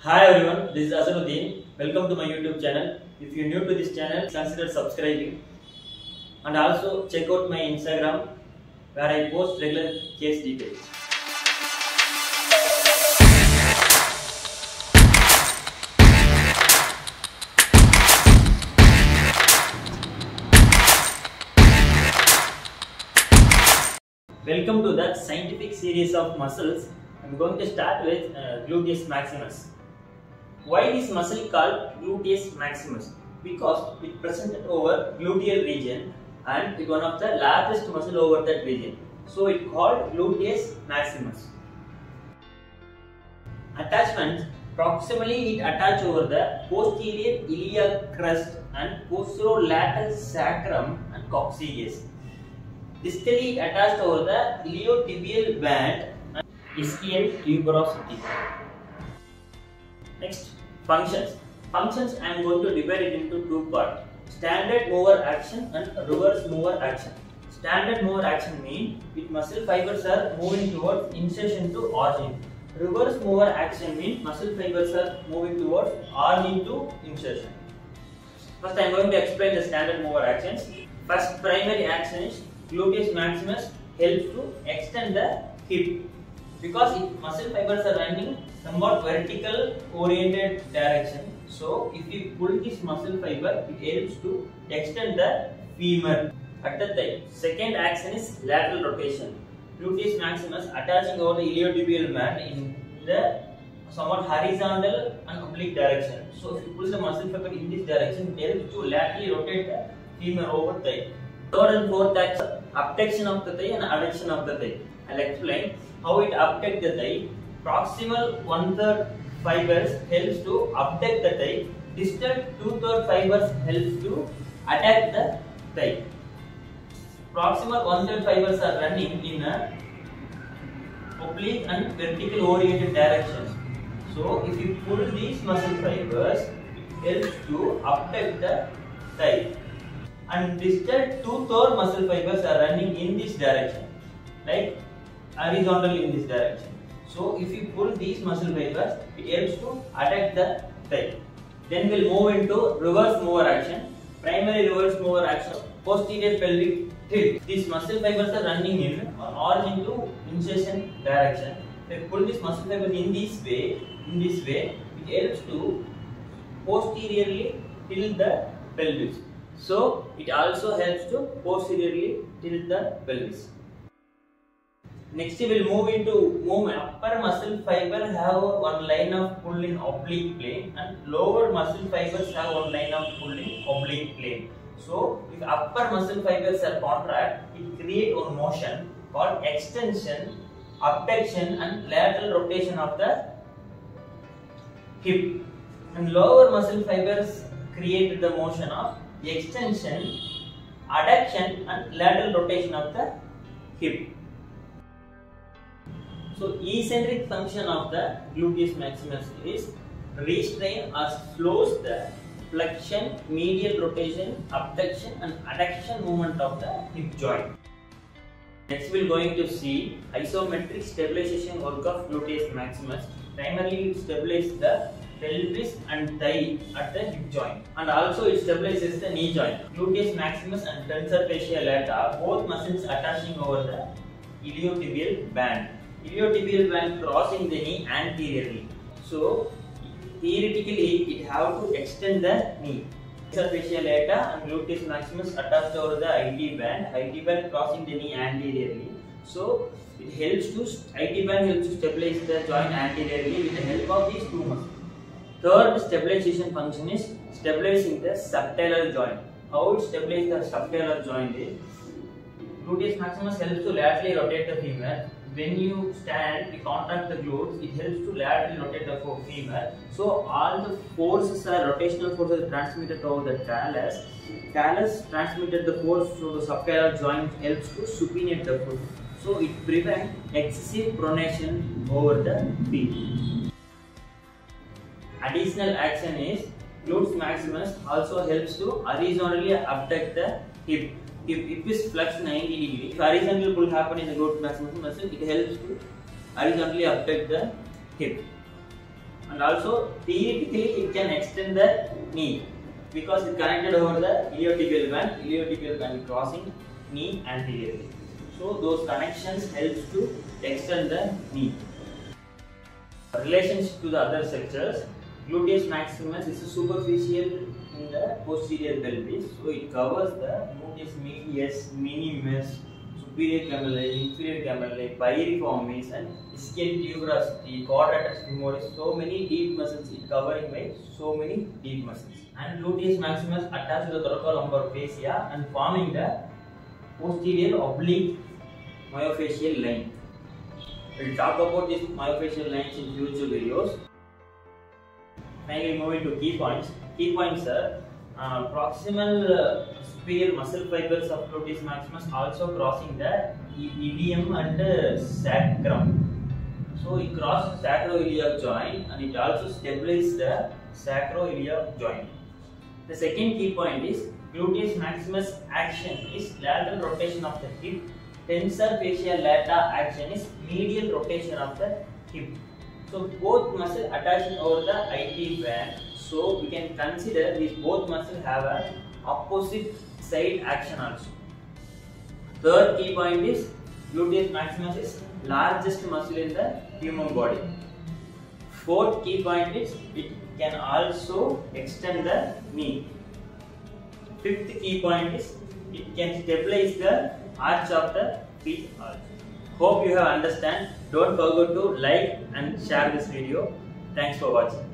Hi everyone, this is Azaruddin. Welcome to my YouTube channel. If you're new to this channel, consider subscribing and also check out my Instagram where I post regular case details. Welcome to the scientific series of muscles. I'm going to start with uh, gluteus maximus. Why this muscle called gluteus maximus? Because it present over gluteal region and it one of the largest muscle over that region. So it called gluteus maximus. Attachments proximally it attach over the posterior iliac crest and posterolateral sacrum and coccygeus. Distally it attached over the iliotibial band and ischial tuberosity. Next, functions. Functions I am going to divide it into two parts. Standard mover action and reverse mover action. Standard mover action means with muscle fibers are moving towards insertion to origin. Reverse mover action means muscle fibers are moving towards origin to insertion. First I am going to explain the standard mover actions. First primary action is gluteus maximus helps to extend the hip because muscle fibers are running somewhat vertical oriented direction. So if we pull this muscle fiber it helps to extend the femur at the thigh. Second action is lateral rotation. Gluteus maximus attaching over the iliotibial band in the somewhat horizontal and oblique direction. So if you pull the muscle fiber in this direction it helps to laterally rotate the femur over thigh. Third and fourth action abduction of the thigh and adduction of the thigh I'll explain how it abduct the thigh. Proximal one third fibers helps to abduct the thigh. Distal two third fibers helps to adduct the thigh. Proximal one third fibers are running in a oblique and vertical oriented directions. So if you pull these muscle fibers, it helps to abduct the thigh. And distal two third muscle fibers are running in this direction, like horizontal in this direction. So if you pull these muscle fibers, it helps to adduct the thigh. Then we'll move into reverse mover action. Primary reverse mover action, posterior pelvic tilt. These muscle fibers are running in or into insertion direction. If you pull this muscle fiber in this way, in this way, it helps to posteriorly tilt the pelvis. So it also helps to posteriorly tilt the pelvis. Next we will move into movement. Upper muscle fiber have one line of pull in oblique plane and lower muscle fibers have one line of pull in oblique plane. So if upper muscle fibers are contract, it create one motion called extension, abduction and lateral rotation of the hip. And lower muscle fibers create the motion of extension, adduction and lateral rotation of the hip. So eccentric function of the gluteus maximus is restrain or slows the flexion, medial rotation, abduction and adduction movement of the hip joint. Next we are going to see isometric stabilization work of gluteus maximus. Primarily it stabilizes the pelvis and thigh at the hip joint and also it stabilizes the knee joint. Gluteus maximus and tensor fascia lata both muscles attaching over the iliotibial band iliotibial band crossing the knee anteriorly. So theoretically it have to extend the knee. Fascia lata and gluteus maximus attached over the IT band, IT band crossing the knee anteriorly. So it helps to IT band helps to stabilize the joint anteriorly with the help of these two muscles. Third stabilization function is stabilizing the subtalar joint. How it stabilizes the subtalar joint is gluteus maximus helps to laterally rotate the femur when you stand, you contract the glutes, it helps to laterally rotate the femur. So all the forces are rotational forces transmitted over the talus. Talus transmitted the force to the subtalar joint helps to supinate the foot. So it prevents excessive pronation over the feet. Additional action is glutes maximus also helps to horizontally abduct the hip if hip is flexed 90 degree, if horizontal pull happen in the glute maximus muscle, it helps to horizontally abduct the hip. and also theoretically it can extend the knee because it connected over the iliotibial band, iliotibial band crossing knee anteriorly. So those connections helps to extend the knee. Relationship to the other structures, gluteus maximus is superficial in the posterior pelvis, so it covers the gluteus medius, minimus, superior gemelli, inferior gemelli, piriformis and ischial tuberosity, quadratus femoris, so many deep muscles it covering by so many deep muscles. And gluteus maximus attached to the thoracolumbar fascia and forming the posterior oblique myofascial line. We'll talk about these myofascial lines in future videos. Finally, move to key points. Key points are uh, proximal uh, superior muscle fibers of gluteus maximus also crossing the ilium and uh, sacrum. So it crosses sacroiliac joint and it also stabilizes the sacroiliac joint. The second key point is gluteus maximus action is lateral rotation of the hip. Tensor fascial lata action is medial rotation of the hip. So both muscle attaching over the IT band. So we can consider these both muscle have a opposite side action also. Third key point is gluteus maximus is largest muscle in the human body. Fourth key point is it can also extend the knee. Fifth key point is it can stabilize the arch of the feet also. Hope you have understand. Don't forget to like and share this video. Thanks for watching.